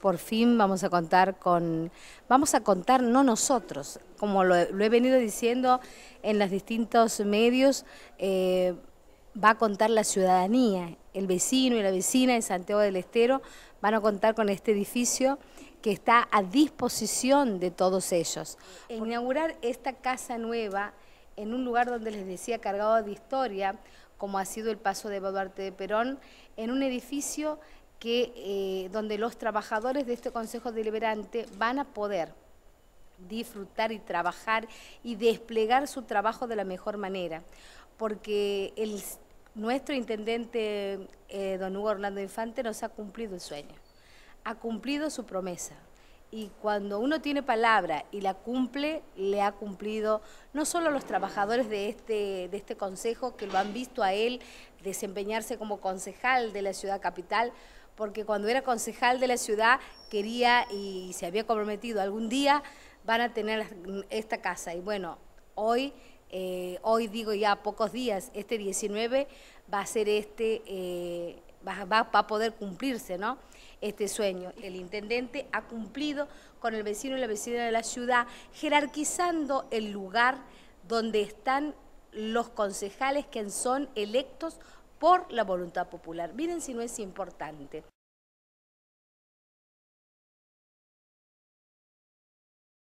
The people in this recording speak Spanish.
Por fin vamos a contar con, vamos a contar no nosotros, como lo, he venido diciendo en los distintos medios, eh, va a contar la ciudadanía, el vecino y la vecina de Santiago del Estero van a contar con este edificio que está a disposición de todos ellos. Inaugurar esta casa nueva en un lugar donde les decía cargado de historia, como ha sido el paso de Duarte de Perón, en un edificio que, eh, donde los trabajadores de este Consejo Deliberante van a poder disfrutar y trabajar y desplegar su trabajo de la mejor manera, porque nuestro intendente eh, don Hugo Orlando Infante nos ha cumplido el sueño, ha cumplido su promesa, y cuando uno tiene palabra y la cumple, le ha cumplido no solo a los trabajadores de este, de este consejo que lo han visto a él desempeñarse como concejal de la ciudad capital, porque cuando era concejal de la ciudad quería y se había comprometido algún día van a tener esta casa. Y bueno, hoy, eh, hoy digo ya pocos días, este 19 va a ser este... Eh, va, a poder cumplirse ¿no? este sueño. El intendente ha cumplido con el vecino y la vecina de la ciudad, jerarquizando el lugar donde están los concejales que son electos por la voluntad popular. Miren si no es importante.